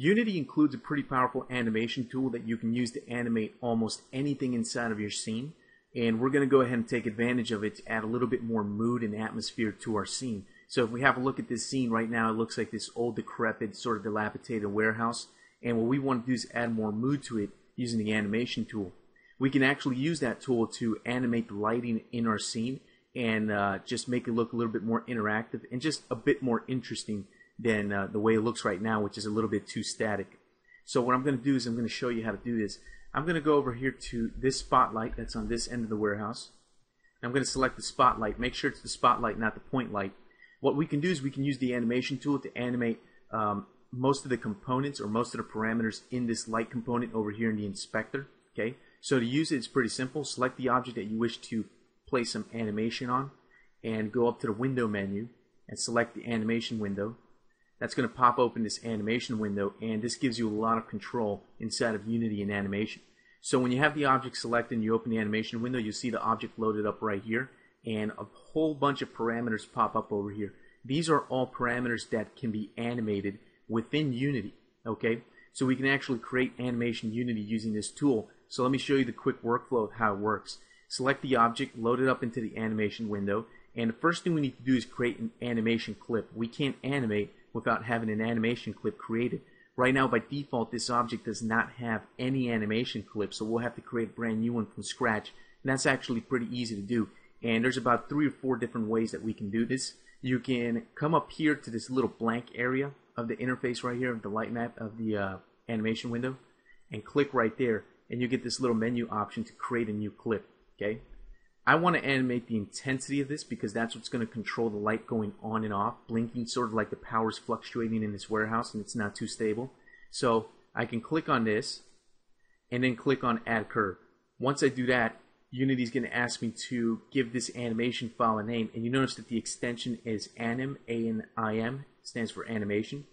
Unity includes a pretty powerful animation tool that you can use to animate almost anything inside of your scene. And we're going to go ahead and take advantage of it to add a little bit more mood and atmosphere to our scene. So if we have a look at this scene right now, it looks like this old, decrepit, sort of dilapidated warehouse. And what we want to do is add more mood to it using the animation tool. We can actually use that tool to animate the lighting in our scene and uh, just make it look a little bit more interactive and just a bit more interesting than uh, the way it looks right now, which is a little bit too static. So what I'm going to do is I'm going to show you how to do this. I'm going to go over here to this spotlight that's on this end of the warehouse. I'm going to select the spotlight. Make sure it's the spotlight, not the point light. What we can do is we can use the animation tool to animate um, most of the components or most of the parameters in this light component over here in the inspector. Okay, so to use it, it's pretty simple. Select the object that you wish to place some animation on and go up to the window menu and select the animation window. That's going to pop open this animation window and this gives you a lot of control inside of Unity and animation. So when you have the object selected and you open the animation window, you'll see the object loaded up right here and a whole bunch of parameters pop up over here. These are all parameters that can be animated within Unity. Okay, so we can actually create animation Unity using this tool. So let me show you the quick workflow of how it works. Select the object, load it up into the animation window, and the first thing we need to do is create an animation clip. We can't animate without having an animation clip created. Right now, by default, this object does not have any animation clip, so we'll have to create a brand new one from scratch. And that's actually pretty easy to do. And there's about three or four different ways that we can do this. You can come up here to this little blank area of the interface right here of the light map of the uh, animation window and click right there and you get this little menu option to create a new clip. Okay, I want to animate the intensity of this because that's what's going to control the light going on and off, blinking sort of like the power's fluctuating in this warehouse and it's not too stable. So I can click on this and then click on add curve. Once I do that, Unity is going to ask me to give this animation file a name. And you notice that the extension is anim, A-N-I-M, stands for animation.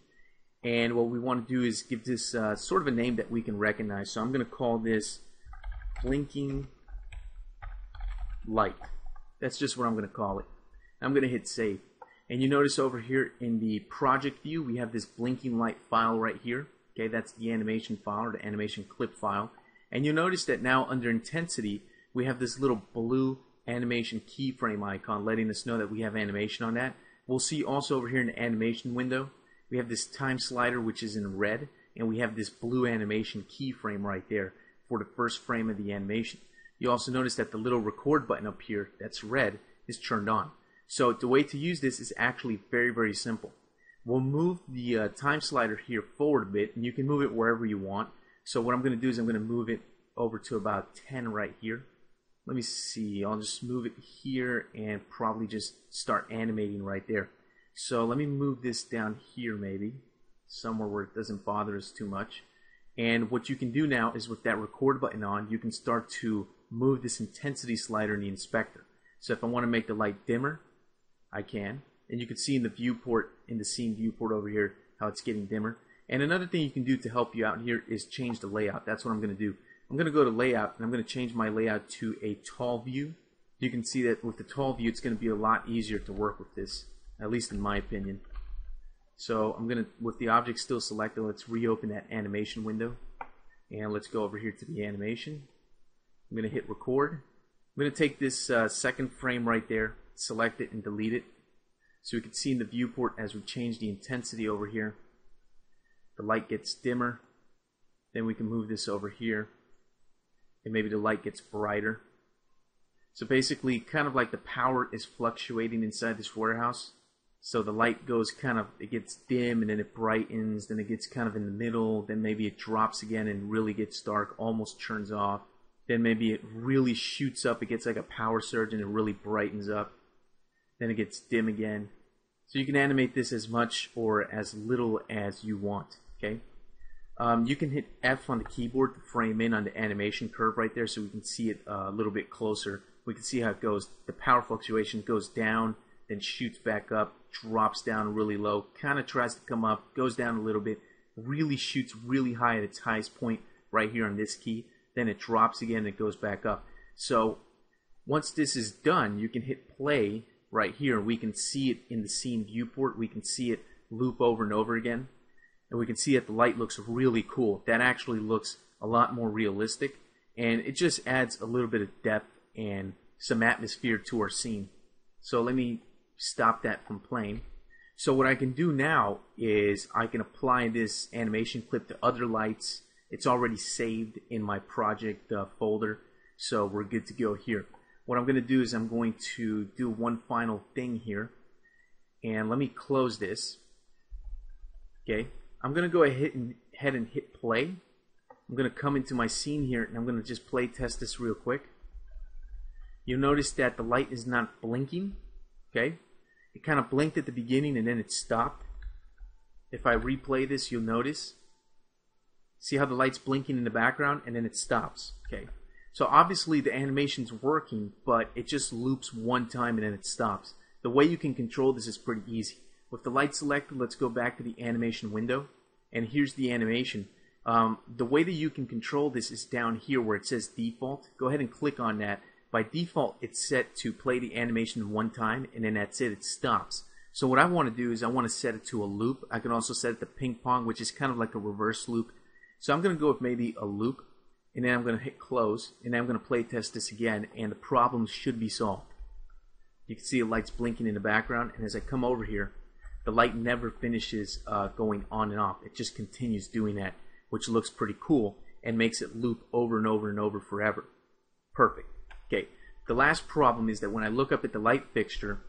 And what we want to do is give this uh, sort of a name that we can recognize. So I'm going to call this blinking light. That's just what I'm going to call it. I'm going to hit save. And you notice over here in the project view, we have this blinking light file right here. Okay, that's the animation file or the animation clip file. And you notice that now under intensity, we have this little blue animation keyframe icon letting us know that we have animation on that. We'll see also over here in the animation window, we have this time slider which is in red, and we have this blue animation keyframe right there for the first frame of the animation. You also notice that the little record button up here that's red is turned on. So the way to use this is actually very, very simple. We'll move the uh, time slider here forward a bit, and you can move it wherever you want. So what I'm going to do is I'm going to move it over to about 10 right here let me see I'll just move it here and probably just start animating right there so let me move this down here maybe somewhere where it doesn't bother us too much and what you can do now is with that record button on you can start to move this intensity slider in the inspector so if I want to make the light dimmer I can and you can see in the viewport in the scene viewport over here how it's getting dimmer and another thing you can do to help you out here is change the layout that's what I'm going to do I'm going to go to layout and I'm going to change my layout to a tall view. You can see that with the tall view it's going to be a lot easier to work with this, at least in my opinion. So I'm going to, with the object still selected, let's reopen that animation window. And let's go over here to the animation. I'm going to hit record. I'm going to take this uh, second frame right there, select it and delete it. So we can see in the viewport as we change the intensity over here. The light gets dimmer. Then we can move this over here and maybe the light gets brighter. So basically, kind of like the power is fluctuating inside this warehouse. So the light goes kind of, it gets dim and then it brightens, then it gets kind of in the middle, then maybe it drops again and really gets dark, almost turns off. Then maybe it really shoots up, it gets like a power surge and it really brightens up. Then it gets dim again. So you can animate this as much or as little as you want, okay? Um, you can hit F on the keyboard to frame in on the animation curve right there so we can see it uh, a little bit closer. We can see how it goes. The power fluctuation goes down, then shoots back up, drops down really low, kind of tries to come up, goes down a little bit, really shoots really high at its highest point right here on this key. Then it drops again and it goes back up. So once this is done, you can hit play right here. We can see it in the scene viewport. We can see it loop over and over again. and we can see that the light looks really cool. That actually looks a lot more realistic, and it just adds a little bit of depth and some atmosphere to our scene. So let me stop that from playing. So what I can do now is I can apply this animation clip to other lights. It's already saved in my project uh, folder, so we're good to go here. What I'm going to do is I'm going to do one final thing here. And let me close this. Okay, I'm going to go ahead and, ahead and hit play. I'm going to come into my scene here and I'm going to just play test this real quick. You'll notice that the light is not blinking. Okay, it kind of blinked at the beginning and then it stopped. If I replay this, you'll notice. See how the light's blinking in the background and then it stops. Okay. So obviously the animation's working, but it just loops one time and then it stops. The way you can control this is pretty easy. With the light selected, let's go back to the animation window. And here's the animation. Um, the way that you can control this is down here where it says default. Go ahead and click on that by default, it's set to play the animation one time, and then that's it, it stops. So what I want to do is I want to set it to a loop. I can also set it to ping pong, which is kind of like a reverse loop. So I'm going to go with maybe a loop, and then I'm going to hit close, and then I'm going to play test this again, and the problem should be solved. You can see the light's blinking in the background, and as I come over here, the light never finishes uh, going on and off. It just continues doing that, which looks pretty cool and makes it loop over and over and over forever. Perfect. Okay, the last problem is that when I look up at the light fixture,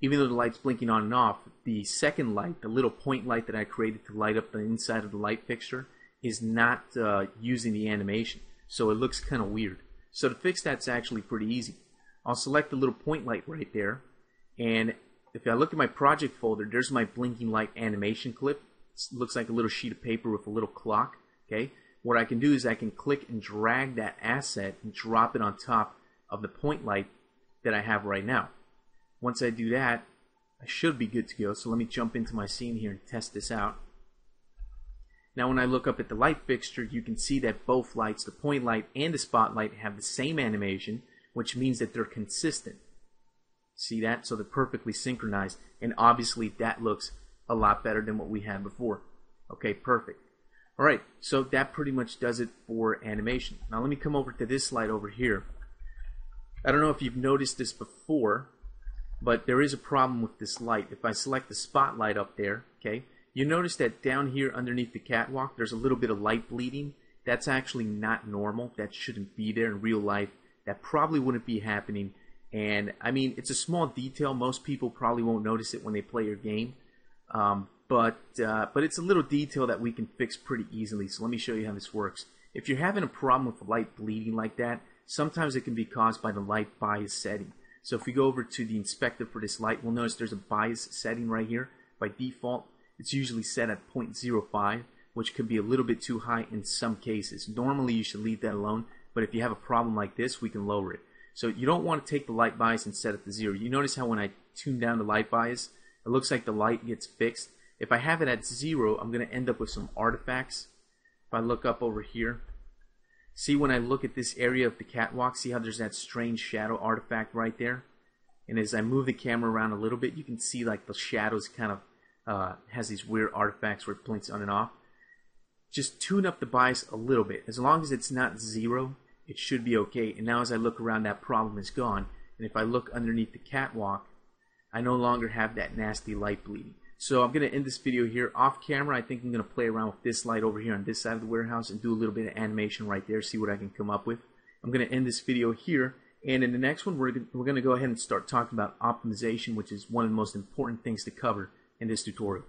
even though the light's blinking on and off, the second light, the little point light that I created to light up the inside of the light fixture, is not uh, using the animation. So it looks kind of weird. So to fix that's actually pretty easy. I'll select the little point light right there, and if I look at my project folder, there's my blinking light animation clip. It looks like a little sheet of paper with a little clock. Okay, what I can do is I can click and drag that asset and drop it on top of the point light that I have right now. Once I do that, I should be good to go. So let me jump into my scene here and test this out. Now when I look up at the light fixture, you can see that both lights, the point light and the spotlight, have the same animation, which means that they're consistent. See that? So they're perfectly synchronized, and obviously that looks a lot better than what we had before. Okay, perfect. Alright, so that pretty much does it for animation. Now let me come over to this slide over here. I don't know if you've noticed this before, but there is a problem with this light. If I select the spotlight up there, okay, you notice that down here underneath the catwalk, there's a little bit of light bleeding. That's actually not normal. That shouldn't be there in real life. That probably wouldn't be happening. And I mean, it's a small detail. Most people probably won't notice it when they play your game. Um, but uh, but it's a little detail that we can fix pretty easily. So let me show you how this works. If you're having a problem with light bleeding like that, Sometimes it can be caused by the light bias setting. So if we go over to the inspector for this light, we'll notice there's a bias setting right here. By default, it's usually set at 0.05, which could be a little bit too high in some cases. Normally you should leave that alone, but if you have a problem like this, we can lower it. So you don't want to take the light bias and set it to zero. You notice how when I tune down the light bias, it looks like the light gets fixed. If I have it at zero, I'm going to end up with some artifacts. If I look up over here, See when I look at this area of the catwalk, see how there's that strange shadow artifact right there? And as I move the camera around a little bit, you can see like the shadows kind of uh, has these weird artifacts where it blinks on and off. Just tune up the bias a little bit. As long as it's not zero, it should be okay. And now as I look around, that problem is gone. And if I look underneath the catwalk, I no longer have that nasty light bleeding. So I'm going to end this video here off camera. I think I'm going to play around with this light over here on this side of the warehouse and do a little bit of animation right there, see what I can come up with. I'm going to end this video here. And in the next one, we're, we're going to go ahead and start talking about optimization, which is one of the most important things to cover in this tutorial.